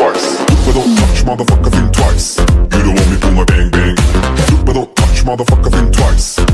twice. But don't touch, motherfucker, think twice. You don't want me, to my bang bang. But don't touch, motherfucker, think twice.